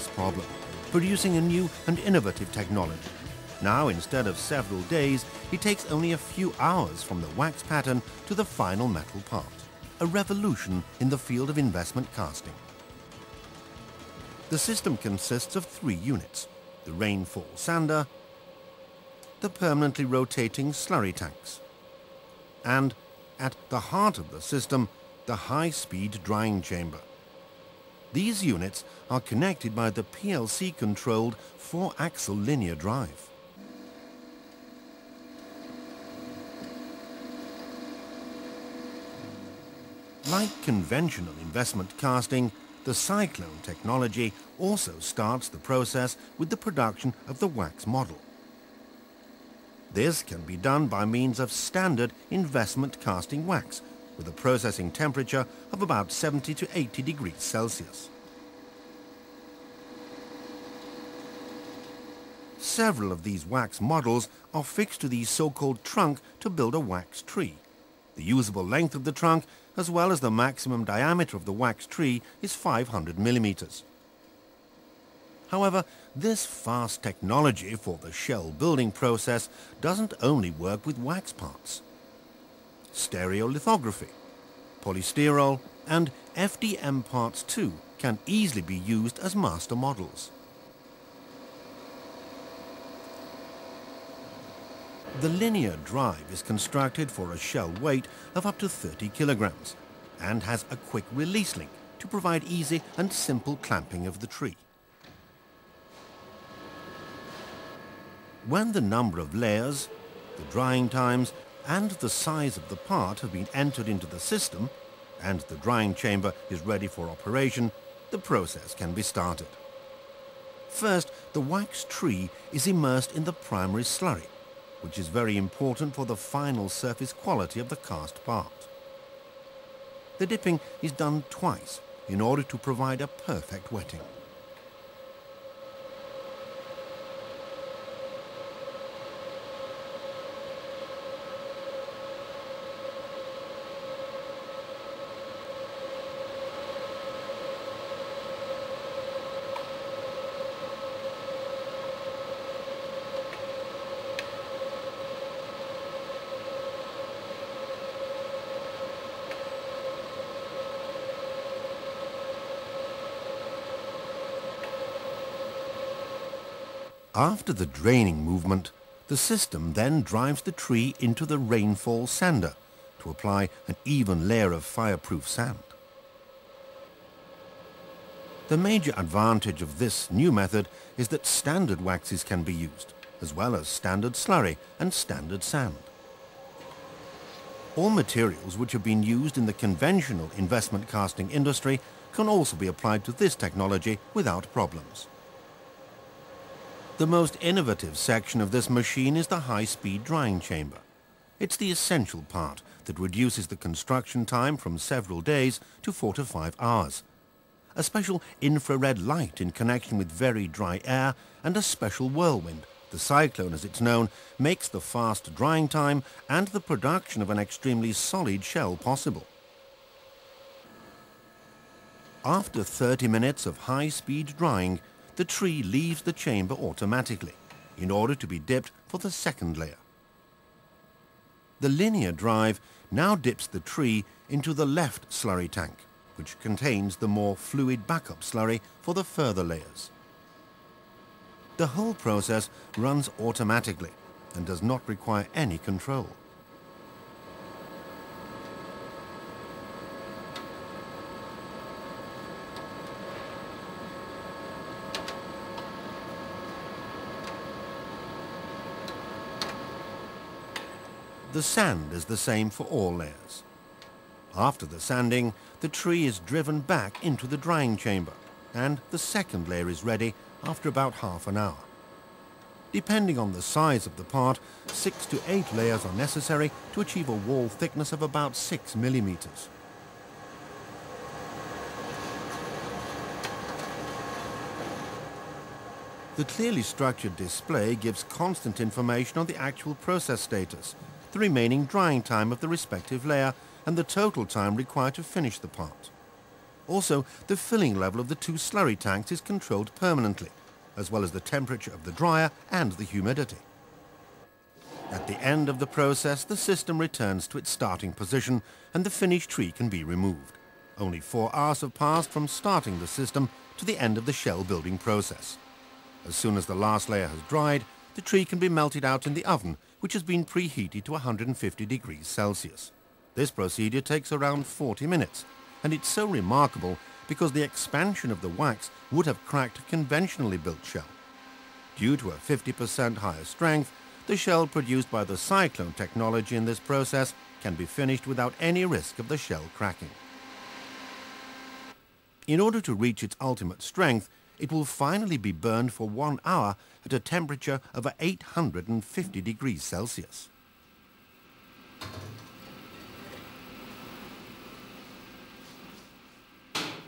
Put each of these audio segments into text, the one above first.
this problem, producing a new and innovative technology. Now, instead of several days, it takes only a few hours from the wax pattern to the final metal part. A revolution in the field of investment casting. The system consists of three units, the rainfall sander, the permanently rotating slurry tanks, and, at the heart of the system, the high-speed drying chamber. These units are connected by the PLC-controlled four-axle linear drive. Like conventional investment casting, the cyclone technology also starts the process with the production of the wax model. This can be done by means of standard investment casting wax with a processing temperature of about 70 to 80 degrees Celsius. Several of these wax models are fixed to the so-called trunk to build a wax tree. The usable length of the trunk as well as the maximum diameter of the wax tree is 500 millimeters. However, this fast technology for the shell building process doesn't only work with wax parts. Stereolithography, polystyrol and FDM parts too can easily be used as master models. The linear drive is constructed for a shell weight of up to 30 kilograms and has a quick release link to provide easy and simple clamping of the tree. When the number of layers, the drying times and the size of the part have been entered into the system and the drying chamber is ready for operation, the process can be started. First, the wax tree is immersed in the primary slurry which is very important for the final surface quality of the cast part. The dipping is done twice in order to provide a perfect wetting. After the draining movement, the system then drives the tree into the rainfall sander to apply an even layer of fireproof sand. The major advantage of this new method is that standard waxes can be used, as well as standard slurry and standard sand. All materials which have been used in the conventional investment casting industry can also be applied to this technology without problems. The most innovative section of this machine is the high-speed drying chamber. It's the essential part that reduces the construction time from several days to four to five hours. A special infrared light in connection with very dry air and a special whirlwind, the cyclone as it's known, makes the fast drying time and the production of an extremely solid shell possible. After 30 minutes of high-speed drying, the tree leaves the chamber automatically in order to be dipped for the second layer. The linear drive now dips the tree into the left slurry tank, which contains the more fluid backup slurry for the further layers. The whole process runs automatically and does not require any control. The sand is the same for all layers. After the sanding, the tree is driven back into the drying chamber and the second layer is ready after about half an hour. Depending on the size of the part, six to eight layers are necessary to achieve a wall thickness of about six millimeters. The clearly structured display gives constant information on the actual process status the remaining drying time of the respective layer and the total time required to finish the part. Also, the filling level of the two slurry tanks is controlled permanently, as well as the temperature of the dryer and the humidity. At the end of the process, the system returns to its starting position and the finished tree can be removed. Only four hours have passed from starting the system to the end of the shell building process. As soon as the last layer has dried, the tree can be melted out in the oven, which has been preheated to 150 degrees Celsius. This procedure takes around 40 minutes, and it's so remarkable because the expansion of the wax would have cracked conventionally built shell. Due to a 50% higher strength, the shell produced by the cyclone technology in this process can be finished without any risk of the shell cracking. In order to reach its ultimate strength, it will finally be burned for one hour at a temperature of 850 degrees Celsius.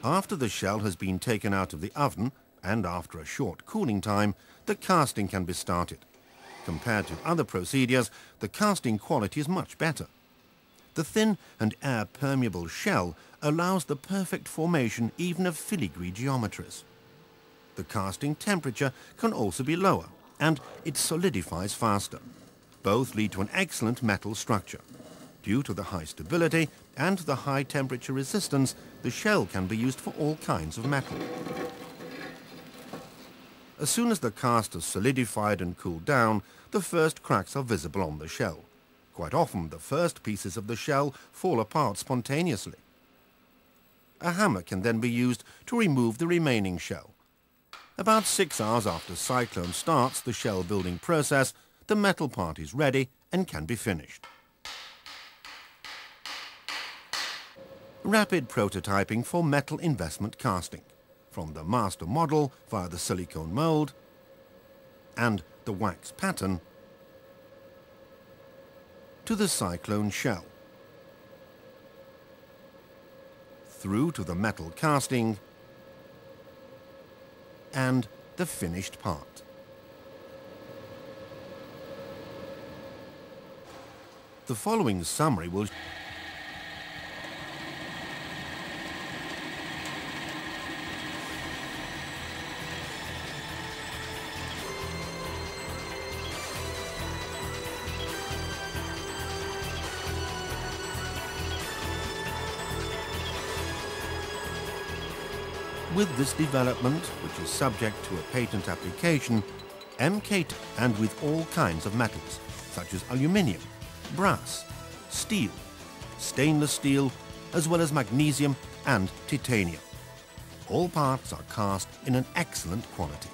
After the shell has been taken out of the oven, and after a short cooling time, the casting can be started. Compared to other procedures, the casting quality is much better. The thin and air-permeable shell allows the perfect formation even of filigree geometries. The casting temperature can also be lower, and it solidifies faster. Both lead to an excellent metal structure. Due to the high stability and the high temperature resistance, the shell can be used for all kinds of metal. As soon as the cast has solidified and cooled down, the first cracks are visible on the shell. Quite often, the first pieces of the shell fall apart spontaneously. A hammer can then be used to remove the remaining shell. About six hours after Cyclone starts the shell building process, the metal part is ready and can be finished. Rapid prototyping for metal investment casting from the master model via the silicone mold and the wax pattern to the cyclone shell, through to the metal casting and the finished part. The following summary will With this development, which is subject to a patent application, MKT and with all kinds of metals, such as aluminium, brass, steel, stainless steel, as well as magnesium and titanium. All parts are cast in an excellent quality.